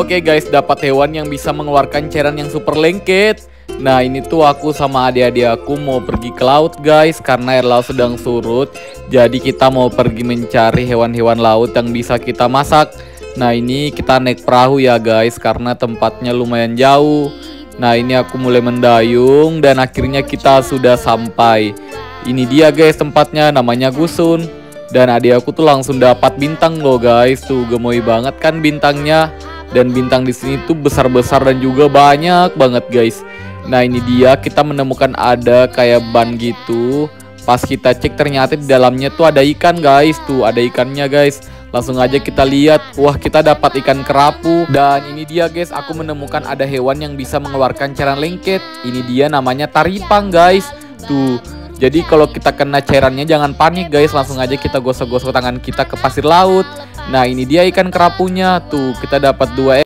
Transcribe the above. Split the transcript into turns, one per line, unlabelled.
Oke guys, dapat hewan yang bisa mengeluarkan cairan yang super lengket. Nah ini tuh aku sama adik-adik aku mau pergi ke laut guys Karena air laut sedang surut. Jadi kita mau pergi mencari hewan-hewan laut yang bisa kita masak. Nah ini kita naik perahu ya guys Karena tempatnya lumayan jauh. Nah ini aku mulai mendayung Dan akhirnya kita sudah sampai. Ini dia guys tempatnya namanya Gusun. Dan adik aku tuh langsung dapat bintang loh guys. Tuh gemoy banget kan bintangnya dan bintang di sini tuh besar-besar dan juga banyak banget guys. Nah ini dia kita menemukan ada kayak ban gitu. Pas kita cek ternyata di dalamnya tuh ada ikan guys. Tuh ada ikannya guys. Langsung aja kita lihat. Wah kita dapat ikan kerapu. Dan ini dia guys aku menemukan ada hewan yang bisa mengeluarkan cairan lengket. Ini dia namanya taripang guys. Tuh jadi kalau kita kena cairannya jangan panik guys, langsung aja kita gosok-gosok tangan kita ke pasir laut. Nah ini dia ikan kerapunya, tuh kita dapat dua